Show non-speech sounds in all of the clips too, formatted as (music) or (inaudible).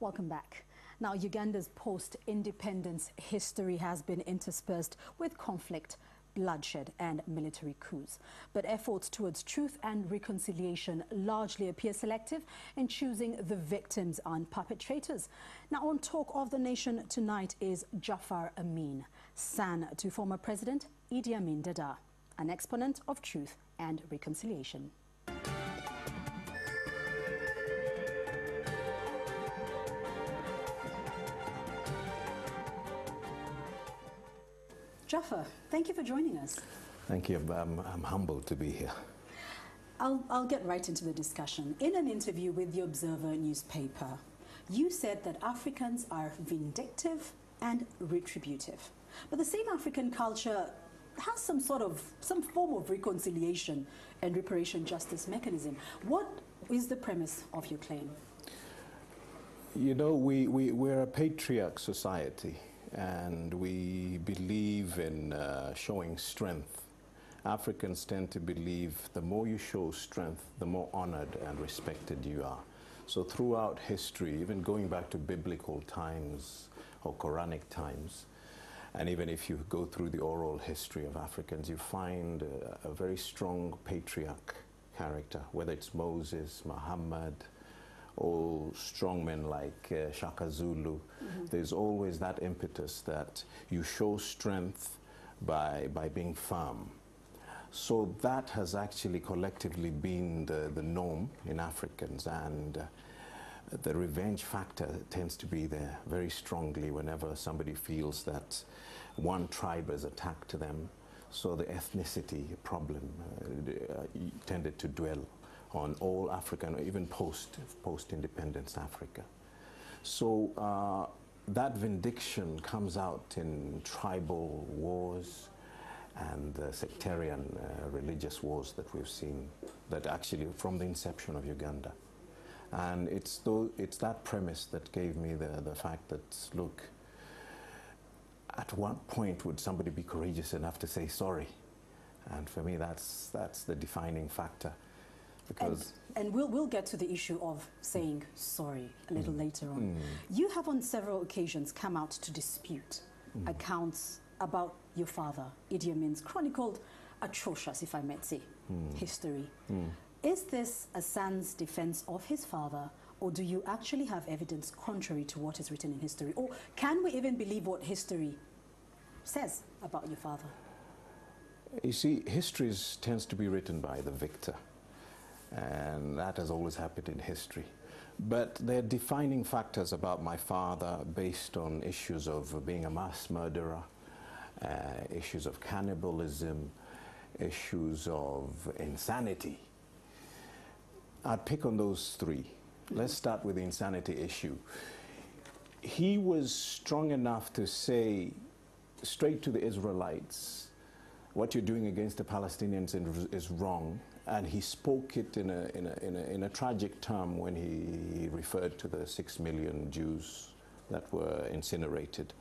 Welcome back. Now, Uganda's post-independence history has been interspersed with conflict, bloodshed and military coups. But efforts towards truth and reconciliation largely appear selective in choosing the victims and perpetrators. Now, on Talk of the Nation tonight is Jaffar Amin, son to former President Idi Amin Dada, an exponent of truth and reconciliation. Jaffar, thank you for joining us. Thank you. I'm, I'm humbled to be here. I'll, I'll get right into the discussion. In an interview with the Observer newspaper, you said that Africans are vindictive and retributive. But the same African culture has some sort of, some form of reconciliation and reparation justice mechanism. What is the premise of your claim? You know, we, we, we're a patriarch society and we believe in uh, showing strength. Africans tend to believe the more you show strength, the more honored and respected you are. So throughout history, even going back to biblical times or Quranic times, and even if you go through the oral history of Africans, you find a, a very strong patriarch character, whether it's Moses, Muhammad, or strongmen like uh, Shaka Zulu, mm -hmm. there's always that impetus that you show strength by, by being firm. So that has actually collectively been the, the norm in Africans and uh, the revenge factor tends to be there very strongly whenever somebody feels that one tribe has attacked them. So the ethnicity problem uh, uh tended to dwell on all African, or even post, post-independence Africa. So uh, that vindication comes out in tribal wars and uh, sectarian uh, religious wars that we've seen that actually from the inception of Uganda. And it's, th it's that premise that gave me the, the fact that, look, at what point would somebody be courageous enough to say sorry? And for me, that's, that's the defining factor. Because and, and, we'll, we'll get to the issue of saying sorry a little mm. later on. Mm. You have on several occasions come out to dispute mm. accounts about your father, Idi Amin's chronicled atrocious, if I might say, mm. history. Mm. Is this a son's defense of his father, or do you actually have evidence contrary to what is written in history? Or can we even believe what history says about your father? You see, history tends to be written by the victor and that has always happened in history. But they're defining factors about my father based on issues of being a mass murderer, uh, issues of cannibalism, issues of insanity. I'd pick on those three. Let's start with the insanity issue. He was strong enough to say straight to the Israelites, what you're doing against the Palestinians is wrong and he spoke it in a, in a, in a, in a tragic term when he referred to the six million Jews that were incinerated.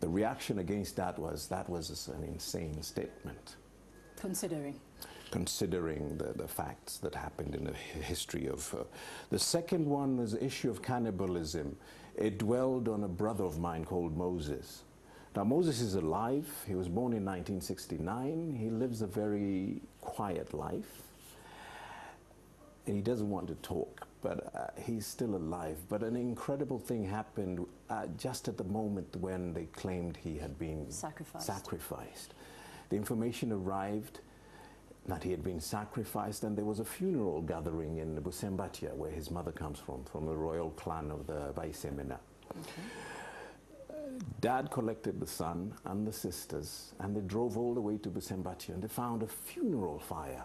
The reaction against that was that was an insane statement. Considering? Considering the, the facts that happened in the history of. Uh, the second one was the issue of cannibalism. It dwelled on a brother of mine called Moses. Now, Moses is alive. He was born in 1969. He lives a very quiet life. And he doesn't want to talk, but uh, he's still alive. But an incredible thing happened uh, just at the moment when they claimed he had been sacrificed. sacrificed. The information arrived that he had been sacrificed, and there was a funeral gathering in Busembatia, where his mother comes from, from the royal clan of the Baisemena. Okay. Dad collected the son and the sisters, and they drove all the way to Busembatia, and they found a funeral fire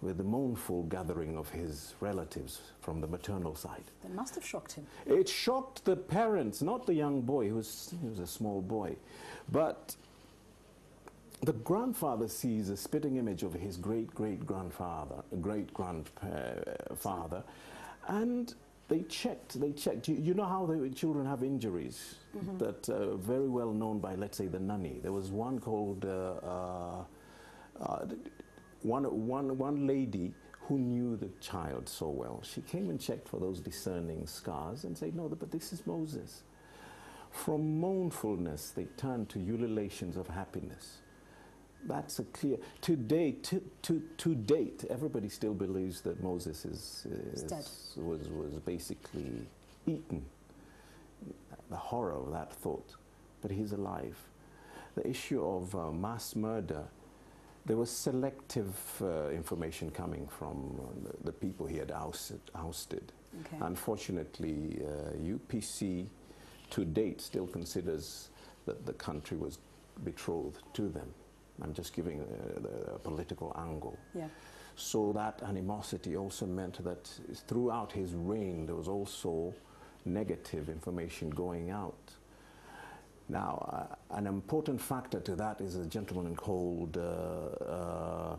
with the mournful gathering of his relatives from the maternal side. That must have shocked him. It shocked the parents, not the young boy, he was, he was a small boy. But the grandfather sees a spitting image of his great great grandfather, great grandfather, and they checked, they checked. You, you know how the children have injuries mm -hmm. that are uh, very well known by, let's say, the nanny. There was one called, uh, uh, uh, one, one, one lady who knew the child so well, she came and checked for those discerning scars and said, no, but this is Moses. From mournfulness, they turned to ululations of happiness. That's a clear. To date, to, to, to date, everybody still believes that Moses is, is was, was basically eaten. The horror of that thought. But he's alive. The issue of uh, mass murder, there was selective uh, information coming from uh, the, the, people he had ousted. ousted. Okay. Unfortunately, UPC uh, to date still considers that the country was betrothed to them. I'm just giving a, a political angle. Yeah. So that animosity also meant that throughout his reign, there was also negative information going out. Now, uh, an important factor to that is a gentleman called, uh, uh,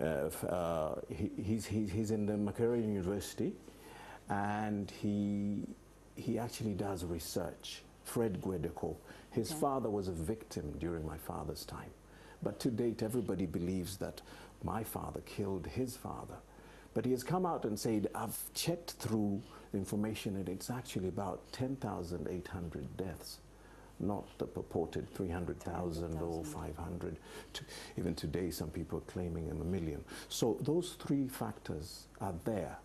uh, uh he, he's, he's in the Makerere University, and he, he actually does research. Fred Guweddeko. His okay. father was a victim during my father's time. But to date, everybody believes that my father killed his father. But he has come out and said, I've checked through the information and it's actually about 10,800 deaths, not the purported 300,000 or 500. To, even today, some people are claiming a million. So those three factors are there.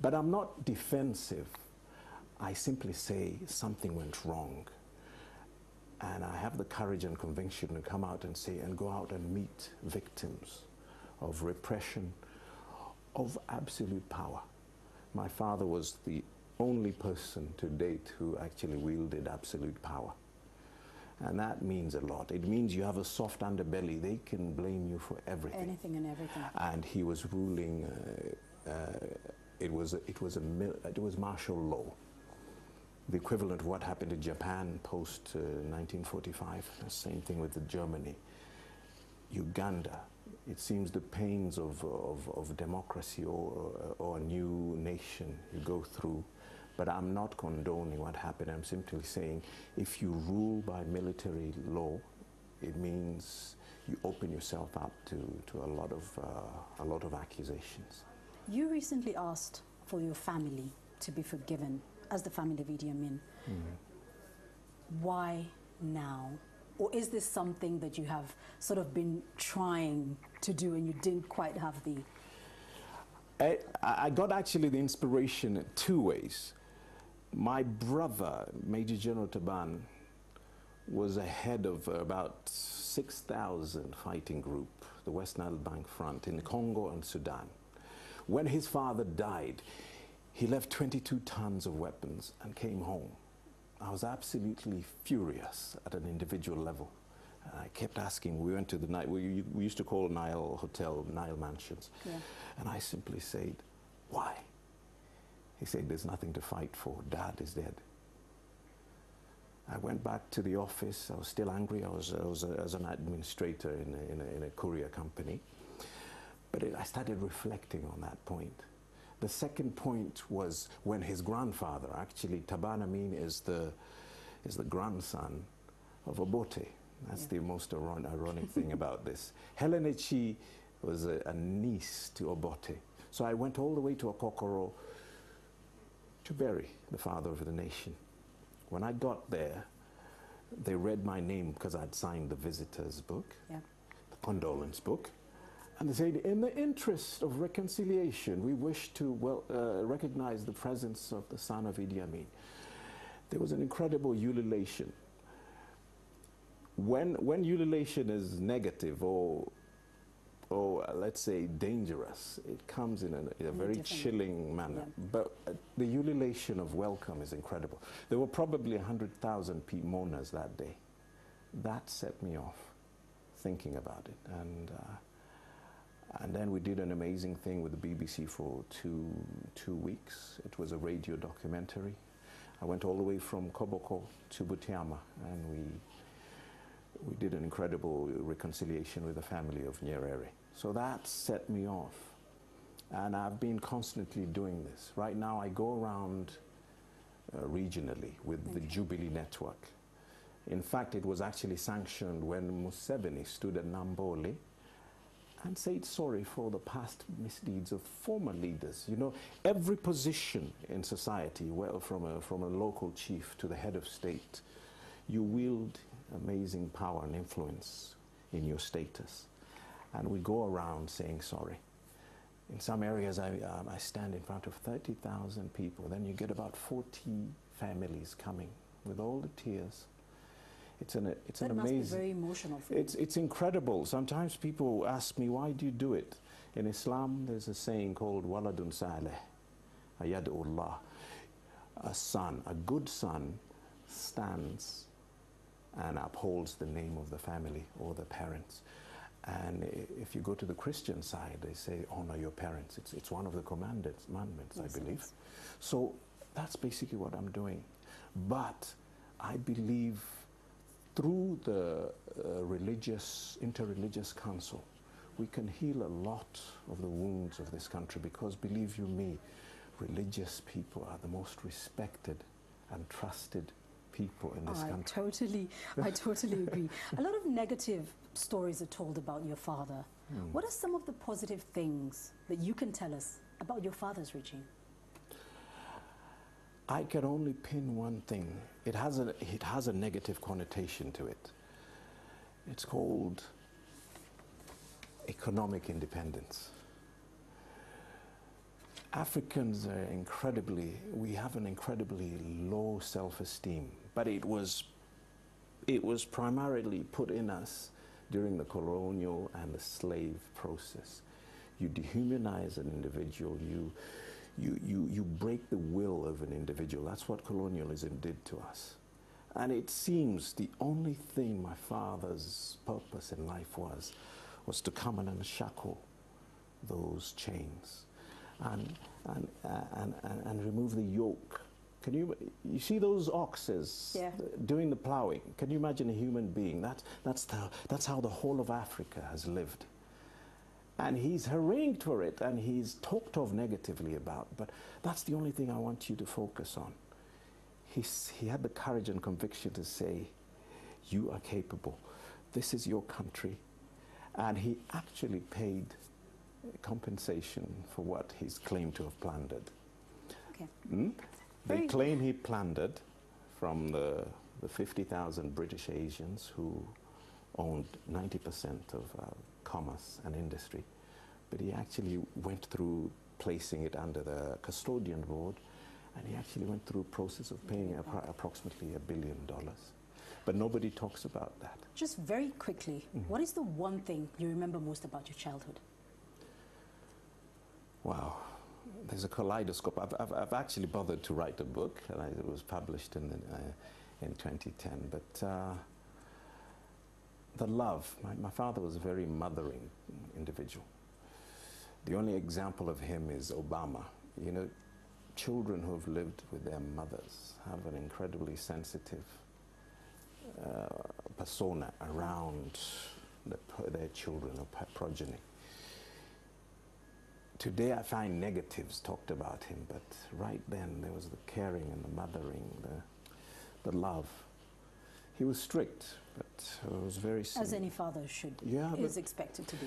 But I'm not defensive. I simply say something went wrong. And I have the courage and conviction to come out and say, and go out and meet victims of repression, of absolute power. My father was the only person to date who actually wielded absolute power. And that means a lot. It means you have a soft underbelly. They can blame you for everything. Anything and everything. And he was ruling. Uh, uh, it was a, it was a it was martial law the equivalent of what happened in Japan post uh, 1945. The same thing with Germany. Uganda, it seems the pains of, of, of democracy or, or a new nation you go through. But I'm not condoning what happened. I'm simply saying if you rule by military law, it means you open yourself up to, to a, lot of, uh, a lot of accusations. You recently asked for your family to be forgiven as the family Amin. Mm. Why now? Or is this something that you have sort of been trying to do and you didn't quite have the. I, I got actually the inspiration in two ways. My brother, Major General Taban, was a head of about 6,000 fighting group, the West Nile Bank Front, in Congo and Sudan. When his father died, he left 22 tons of weapons and came home. I was absolutely furious at an individual level. And I kept asking, we went to the night, we, we used to call Nile Hotel Nile Mansions. Yeah. And I simply said, why? He said, there's nothing to fight for. Dad is dead. I went back to the office. I was still angry. I was, I was, a, as an administrator in a, in a, in a courier company. But it, I started reflecting on that point. The second point was when his grandfather, actually Taban Amin is the, is the grandson of Obote. That's yeah. the most ironic thing about this. (laughs) Helen Echi was a, a, niece to Obote. So I went all the way to Akokoro to bury the father of the nation. When I got there, they read my name because I'd signed the visitor's book, yeah. the condolence book. And they said, in the interest of reconciliation, we wish to well, uh, recognize the presence of the son of Idi Amin. There was an incredible ululation. When, when ululation is negative or, or uh, let's say dangerous, it comes in a, in a very chilling manner. Yeah. But uh, the ululation of welcome is incredible. There were probably 100,000 mourners that day. That set me off thinking about it. And uh, and then we did an amazing thing with the BBC for two, two weeks. It was a radio documentary. I went all the way from Koboko to Butiama, and we, we did an incredible reconciliation with the family of Nyerere. So that set me off. And I've been constantly doing this. Right now, I go around uh, regionally with okay. the Jubilee Network. In fact, it was actually sanctioned when Museveni stood at Namboole and say sorry for the past misdeeds of former leaders. You know, every position in society, well, from a, from a local chief to the head of state, you wield amazing power and influence in your status. And we go around saying sorry. In some areas, I, um, I stand in front of 30,000 people. Then you get about 40 families coming with all the tears. It's an, it's that an must amazing. be very emotional. It's, it's incredible. Sometimes people ask me, why do you do it? In Islam, there's a saying called waladun saleh, ayadullah. A son, a good son, stands and upholds the name of the family or the parents. And if you go to the Christian side, they say honor your parents. It's, it's one of the commandments, commandments Yes, I believe. So that's basically what I'm doing. But I believe through the uh, religious, interreligious council, we can heal a lot of the wounds of this country because believe you me, religious people are the most respected and trusted people in this I country. totally, I (laughs) totally agree. A lot of negative stories are told about your father. Hmm. What are some of the positive things that you can tell us about your father's regime? I can only pin one thing. It has a, it has a negative connotation to it. It's called economic independence. Africans are incredibly, we have an incredibly low self-esteem, but it was, it was primarily put in us during the colonial and the slave process. You dehumanize an individual, you, you, you, you break the will of an individual. That's what colonialism did to us. And it seems the only thing my father's purpose in life was, was to come and unshackle those chains and, and, uh, and, and, and remove the yoke. Can you, you see those oxes Yeah. doing the plowing? Can you imagine a human being? That, that's, the, that's how the whole of Africa has lived. And he's harangued for it and he's talked of negatively about, but that's the only thing I want you to focus on. He's, he had the courage and conviction to say, You are capable. This is your country. And he actually paid compensation for what he's claimed to have plundered. Okay. Hmm? They claim he plundered from the, the 50,000 British Asians who owned 90% of uh, commerce and industry. But he actually went through placing it under the custodian board and he actually went through a process of paying appro- approximately a billion dollars. But nobody talks about that. Just very quickly, Mm-hmm. what is the one thing you remember most about your childhood? Wow. There's a kaleidoscope. I've, I've, I've actually bothered to write a book, and I, it was published in, the, uh, in 2010. But uh, the love, my, my father was a very mothering individual. The only example of him is Obama. You know, children who have lived with their mothers have an incredibly sensitive uh, persona around the, their children or progeny. Today I find negatives talked about him, but right then there was the caring and the mothering, the, the love. He was strict, uh, was very As any father should, Yeah, is expected to be.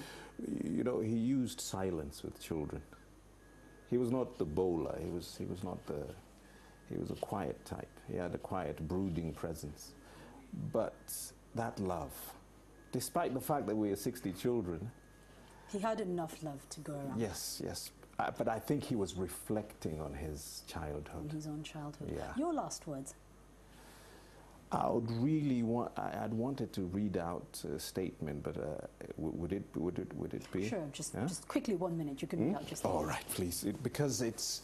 you know, he used silence with children. He was not the bowler. He was, he was not the, he was a quiet type. He had a quiet, brooding presence. But that love, despite the fact that we are 60 children, He had enough love to go around yes, yes. Uh, but I think he was reflecting on his childhood. his own childhood. Yeah. Your last words. I would really want, I, I'd wanted to read out a statement, but uh, would, it, would, it, would it be? Sure, just, Yeah? just quickly, one minute. You can read Hmm? out just All right, please. It, because it's,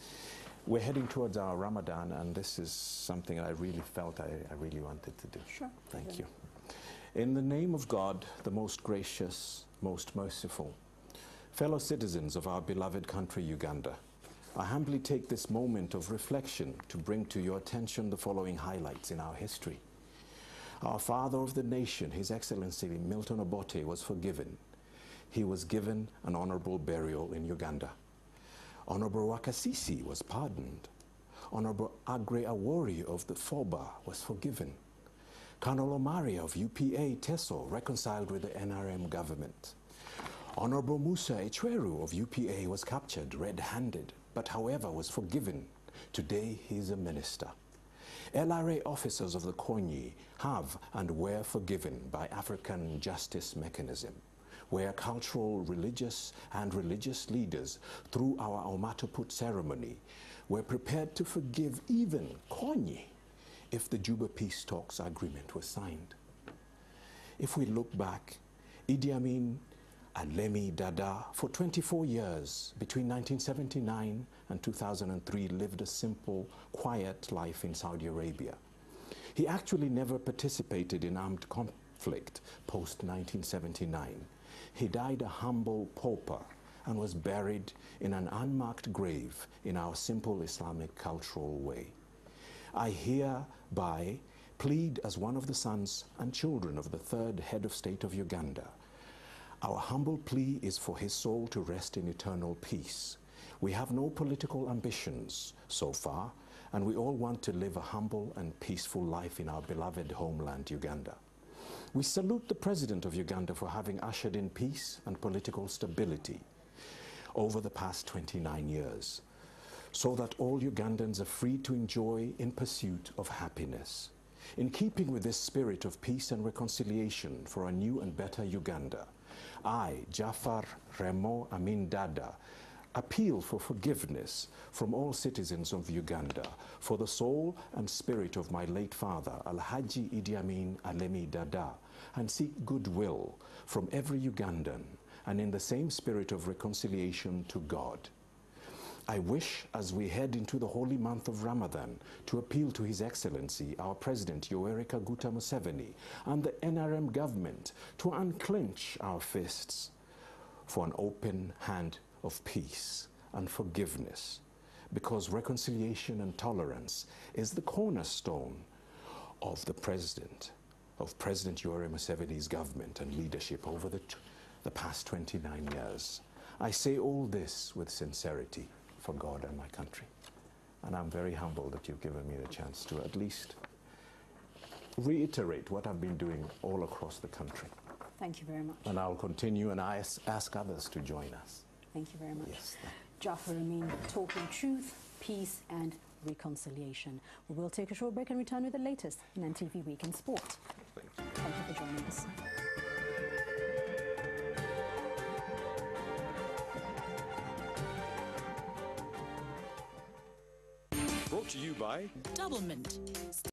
we're heading towards our Ramadan, and this is something I really felt I, I really wanted to do. Sure. Thank you. In the name of God, the most gracious, most merciful, fellow citizens of our beloved country, Uganda, I humbly take this moment of reflection to bring to your attention the following highlights in our history. Our father of the nation, His Excellency Milton Obote, was forgiven. He was given an honorable burial in Uganda. Honorable Wakasisi was pardoned. Honorable Aggrey Awori of the FOBA was forgiven. Colonel Omari of UPA TESO reconciled with the NRM government. Honorable Musa Ecweru of UPA was captured red-handed, but however was forgiven. Today he is a minister. LRA officers of the Kony have and were forgiven by African justice mechanism, where cultural, religious and religious leaders through our Omatoput ceremony were prepared to forgive even Kony if the Juba peace talks agreement was signed. If we look back, Idi Amin Alemi Dada, for 24 years, between 1979 and 2003, lived a simple, quiet life in Saudi Arabia. He actually never participated in armed conflict post 1979. He died a humble pauper and was buried in an unmarked grave in our simple Islamic cultural way. I hereby plead as one of the sons and children of the third head of state of Uganda our humble plea is for his soul to rest in eternal peace. We have no political ambitions so far, and we all want to live a humble and peaceful life in our beloved homeland, Uganda. We salute the President of Uganda for having ushered in peace and political stability over the past 29 years, so that all Ugandans are free to enjoy in pursuit of happiness. In keeping with this spirit of peace and reconciliation for a new and better Uganda, I, Jaffar Remo Amin Dada, appeal for forgiveness from all citizens of Uganda for the soul and spirit of my late father, Alhaji Idi Amin Alemi Dada, and seek goodwill from every Ugandan and in the same spirit of reconciliation to God. I wish, as we head into the holy month of Ramadan, to appeal to His Excellency, our President Yoweri Kaguta Museveni, and the NRM government to unclench our fists for an open hand of peace and forgiveness, because reconciliation and tolerance is the cornerstone of the President, of President Yoweri Museveni's government and leadership over the, the past 29 years. I say all this with sincerity for God and my country. And I'm very humbled that you've given me the chance to at least reiterate what I've been doing all across the country. Thank you very much. And I'll continue and I ask others to join us. Thank you very much. Yes. Jaffar Amin, talking truth, peace, and reconciliation. We will take a short break and return with the latest in NTV Week in Sport. Thank you. Thank you for joining us. Brought to you by Doublemint.